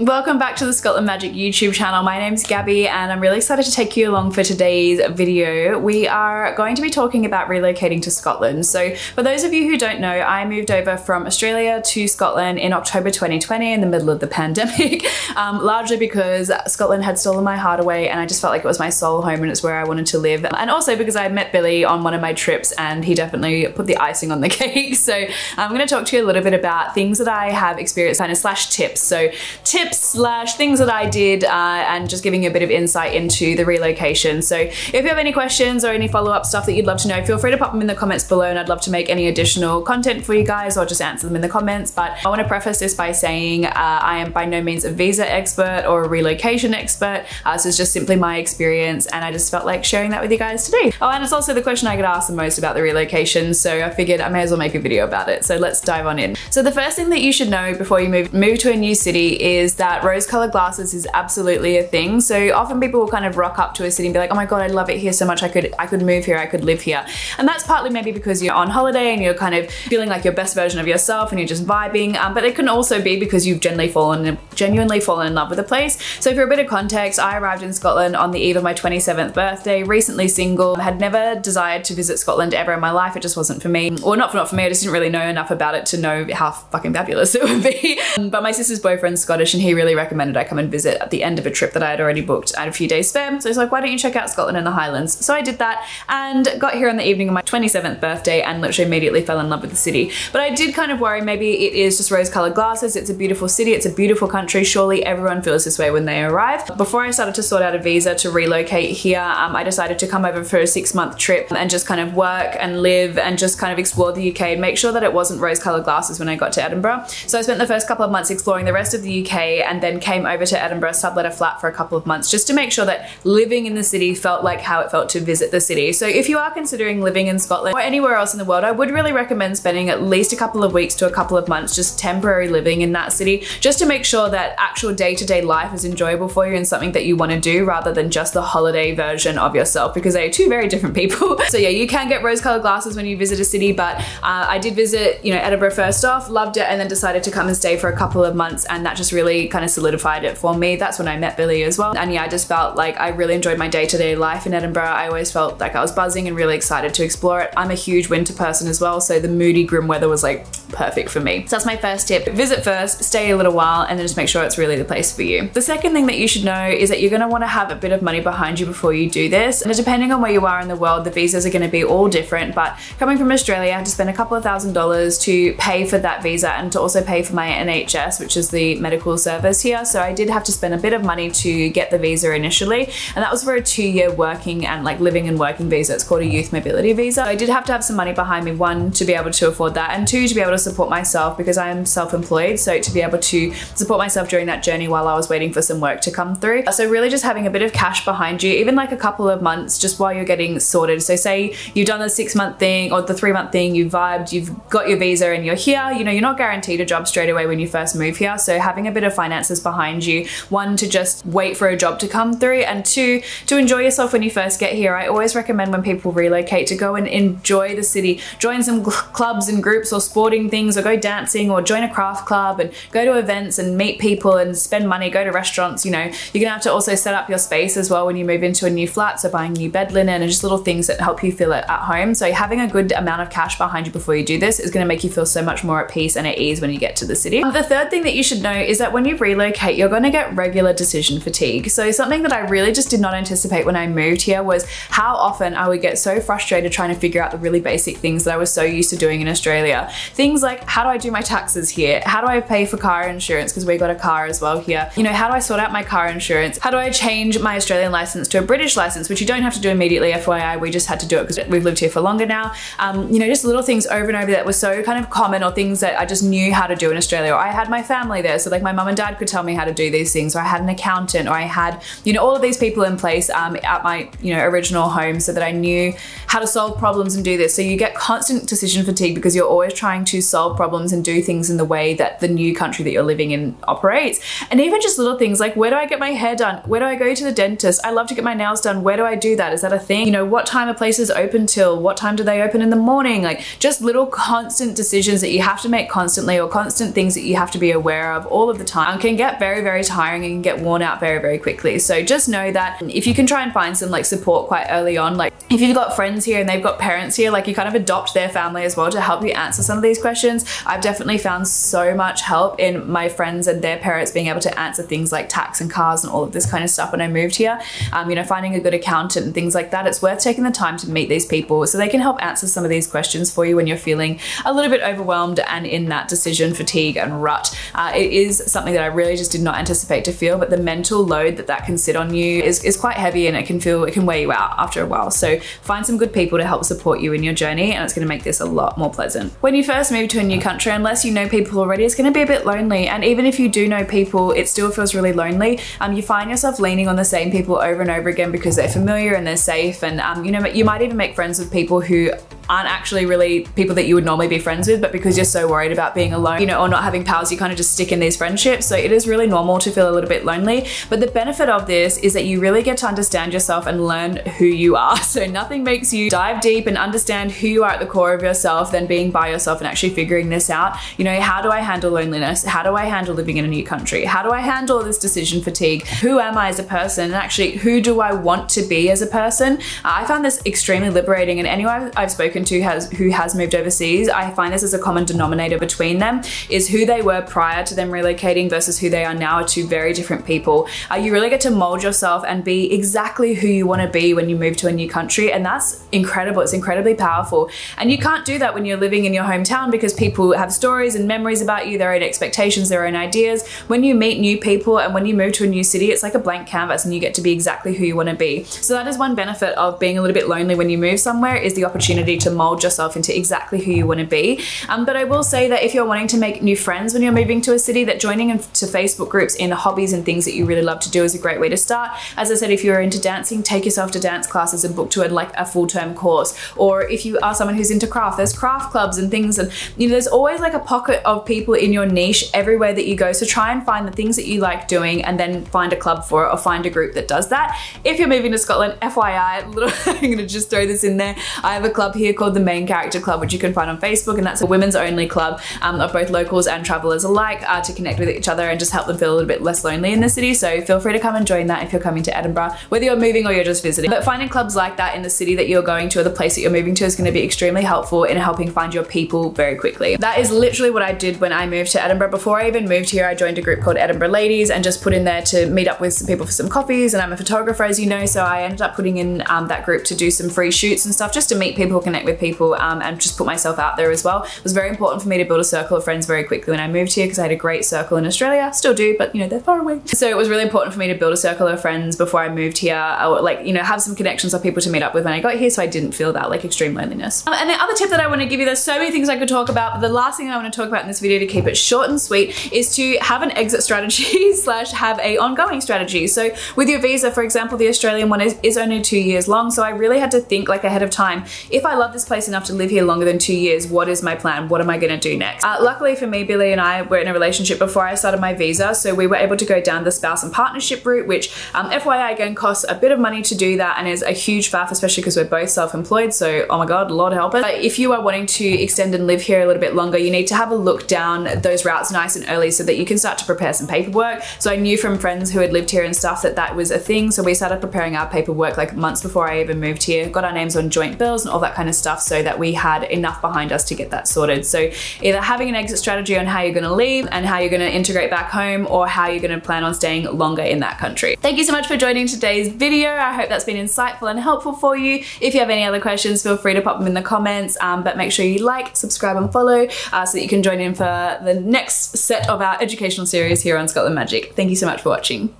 Welcome back to the Scotland Magic YouTube channel. My name's Gabby and I'm really excited to take you along for today's video. We are going to be talking about relocating to Scotland. So for those of you who don't know, I moved over from Australia to Scotland in October 2020 in the middle of the pandemic, um, largely because Scotland had stolen my heart away and I just felt like it was my soul home and it's where I wanted to live. And also because I met Billy on one of my trips and he definitely put the icing on the cake. So I'm gonna talk to you a little bit about things that I have experienced of slash tips. So tips tips slash things that I did uh, and just giving you a bit of insight into the relocation. So if you have any questions or any follow-up stuff that you'd love to know, feel free to pop them in the comments below and I'd love to make any additional content for you guys or just answer them in the comments. But I want to preface this by saying uh, I am by no means a visa expert or a relocation expert. Uh, this is just simply my experience and I just felt like sharing that with you guys today. Oh, and it's also the question I get asked the most about the relocation. So I figured I may as well make a video about it. So let's dive on in. So the first thing that you should know before you move, move to a new city is that rose colored glasses is absolutely a thing. So often people will kind of rock up to a city and be like, oh my God, I love it here so much. I could, I could move here. I could live here. And that's partly maybe because you're on holiday and you're kind of feeling like your best version of yourself and you're just vibing. Um, but it can also be because you've genuinely fallen, genuinely fallen in love with a place. So for a bit of context, I arrived in Scotland on the eve of my 27th birthday, recently single, had never desired to visit Scotland ever in my life. It just wasn't for me. Or not for, not for me, I just didn't really know enough about it to know how fucking fabulous it would be. but my sister's boyfriend's Scottish and he really recommended I come and visit at the end of a trip that I had already booked. I had a few days spare, so he's like, why don't you check out Scotland and the Highlands? So I did that and got here on the evening of my 27th birthday and literally immediately fell in love with the city. But I did kind of worry maybe it is just rose colored glasses. It's a beautiful city. It's a beautiful country. Surely everyone feels this way when they arrive. Before I started to sort out a visa to relocate here, um, I decided to come over for a six month trip and just kind of work and live and just kind of explore the UK and make sure that it wasn't rose colored glasses when I got to Edinburgh. So I spent the first couple of months exploring the rest of the UK and then came over to Edinburgh, sublet a flat for a couple of months just to make sure that living in the city felt like how it felt to visit the city. So if you are considering living in Scotland or anywhere else in the world, I would really recommend spending at least a couple of weeks to a couple of months just temporary living in that city just to make sure that actual day-to-day -day life is enjoyable for you and something that you want to do rather than just the holiday version of yourself because they are two very different people. so yeah, you can get rose-colored glasses when you visit a city, but uh, I did visit, you know, Edinburgh first off, loved it, and then decided to come and stay for a couple of months and that just really kind of solidified it for me. That's when I met Billy as well. And yeah, I just felt like I really enjoyed my day-to-day -day life in Edinburgh. I always felt like I was buzzing and really excited to explore it. I'm a huge winter person as well, so the moody, grim weather was like perfect for me. So that's my first tip. Visit first, stay a little while, and then just make sure it's really the place for you. The second thing that you should know is that you're gonna wanna have a bit of money behind you before you do this. And depending on where you are in the world, the visas are gonna be all different, but coming from Australia, I had to spend a couple of thousand dollars to pay for that visa and to also pay for my NHS, which is the medical service here. So I did have to spend a bit of money to get the visa initially. And that was for a two year working and like living and working visa. It's called a youth mobility visa. I did have to have some money behind me, one, to be able to afford that, and two, to be able to support myself because I am self employed. So to be able to support myself during that journey while I was waiting for some work to come through. So really just having a bit of cash behind you, even like a couple of months just while you're getting sorted. So say you've done the six month thing or the three month thing, you've vibed, you've got your visa and you're here, you know, you're not guaranteed a job straight away when you first move here. So having a bit of finances behind you, one, to just wait for a job to come through and two, to enjoy yourself when you first get here. I always recommend when people relocate to go and enjoy the city, join some clubs and groups or sporting things or go dancing or join a craft club and go to events and meet people and spend money, go to restaurants, you know. You're gonna have to also set up your space as well when you move into a new flat, so buying new bed linen and just little things that help you feel it at home. So having a good amount of cash behind you before you do this is gonna make you feel so much more at peace and at ease when you get to the city. The third thing that you should know is that when you relocate, you're gonna get regular decision fatigue. So something that I really just did not anticipate when I moved here was how often I would get so frustrated trying to figure out the really basic things that I was so used to doing in Australia. Things like how do I do my taxes here? How do I pay for car insurance because we got a car as well here? You know, how do I sort out my car insurance? How do I change my Australian license to a British license, which you don't have to do immediately, FYI, we just had to do it because we've lived here for longer now. Um, you know, just little things over and over that were so kind of common or things that I just knew how to do in Australia. Or I had my family there, so like my mum and dad could tell me how to do these things, or I had an accountant, or I had, you know, all of these people in place um, at my, you know, original home so that I knew how to solve problems and do this. So you get constant decision fatigue because you're always trying to solve problems and do things in the way that the new country that you're living in operates. And even just little things like where do I get my hair done? Where do I go to the dentist? I love to get my nails done. Where do I do that? Is that a thing? You know, what time are places open till? What time do they open in the morning? Like just little constant decisions that you have to make constantly or constant things that you have to be aware of all of the time um, can get very, very tiring and get worn out very, very quickly. So just know that if you can try and find some like support quite early on, like if you've got friends here and they've got parents here, like you kind of adopt their family as well to help you answer some of these questions. I've definitely found so much help in my friends and their parents being able to answer things like tax and cars and all of this kind of stuff when I moved here. Um, you know, finding a good accountant and things like that. It's worth taking the time to meet these people so they can help answer some of these questions for you when you're feeling a little bit overwhelmed and in that decision fatigue and rut. Uh, it is something that I really just did not anticipate to feel, but the mental load that that can sit on you is, is quite heavy and it can feel, it can wear you out after a while. So find some good people to help support you in your journey and it's gonna make this a lot more pleasant. When you first move to a new country, unless you know people already, it's gonna be a bit lonely. And even if you do know people, it still feels really lonely. Um, you find yourself leaning on the same people over and over again because they're familiar and they're safe. And um, you know, you might even make friends with people who aren't actually really people that you would normally be friends with, but because you're so worried about being alone, you know, or not having pals, you kind of just stick in these friendships. So it is really normal to feel a little bit lonely. But the benefit of this is that you really get to understand yourself and learn who you are. So nothing makes you dive deep and understand who you are at the core of yourself than being by yourself and actually figuring this out. You know, how do I handle loneliness? How do I handle living in a new country? How do I handle this decision fatigue? Who am I as a person? And actually, who do I want to be as a person? I found this extremely liberating and anyone I've spoken to has who has moved overseas, I find this as a common denominator between them is who they were prior to them relocating versus who they are now are two very different people. Uh, you really get to mold yourself and be exactly who you want to be when you move to a new country and that's incredible. It's incredibly powerful. And you can't do that when you're living in your hometown because people have stories and memories about you, their own expectations, their own ideas. When you meet new people and when you move to a new city, it's like a blank canvas and you get to be exactly who you want to be. So that is one benefit of being a little bit lonely when you move somewhere is the opportunity to mold yourself into exactly who you want to be. Um, but I will say that if you're wanting to make new friends when you're moving to a city, that joining into Facebook groups in the hobbies and things that you really love to do is a great way to start. As I said, if you're into dancing, take yourself to dance classes and book to a, like a full-term course. Or if you are someone who's into craft, there's craft clubs and things. And you know, there's always like a pocket of people in your niche everywhere that you go. So try and find the things that you like doing and then find a club for it or find a group that does that. If you're moving to Scotland, FYI, little, I'm gonna just throw this in there. I have a club here called the Main Character Club, which you can find on Facebook, and that's a women's only club um, of both locals and travelers alike uh, to connect with each other and just help them feel a little bit less lonely in the city. So feel free to come and join that if you're coming to Edinburgh, whether you're moving or you're just visiting. But finding clubs like that in the city that you're going to or the place that you're moving to is going to be extremely helpful in helping find your people very quickly. That is literally what I did when I moved to Edinburgh. Before I even moved here, I joined a group called Edinburgh Ladies and just put in there to meet up with some people for some coffees. And I'm a photographer, as you know, so I ended up putting in um, that group to do some free shoots and stuff just to meet people, connect with people, um, and just put myself out there as well. It was very important for me to build a circle of friends very quickly when I moved here because I had a great circle in Australia, still do, but you know, they're far away. So it was really important for me to build a circle of friends before I moved here. I would, like, you know, have some connections of people to meet up with when I got here so I didn't feel that like extreme loneliness. Um, and the other tip that I want to give you, there's so many things I could talk about, but the last thing I want to talk about in this video to keep it short and sweet is to have an exit strategy slash have a ongoing strategy. So with your visa, for example, the Australian one is, is only two years long. So I really had to think like ahead of time, if I love this place enough to live here longer than two years, what is my plan? What am I going to do next? Uh, luckily for me, Billy and I were in a relationship before I started my visa. So we were able to go down the spouse and partnership route, which um, FYI again costs a bit of money to do that and is a huge faff, especially because we're both self-employed. So, oh my God, Lord help us. But if you are wanting to extend and live here a little bit longer, you need to have a look down those routes nice and early so that you can start to prepare some paperwork. So I knew from friends who had lived here and stuff that that was a thing. So we started preparing our paperwork like months before I even moved here, got our names on joint bills and all that kind of stuff so that we had enough behind us to get that sorted. So either having an exit strategy on how you're gonna leave and how you're gonna integrate back home or how you're gonna plan on staying longer in that country. Thank you so much for joining today's video. I hope that's been insightful and helpful for you. If you have any other questions, feel free to pop them in the comments, um, but make sure you like, subscribe and follow uh, so that you can join in for the next set of our educational series here on Scotland Magic. Thank you so much for watching.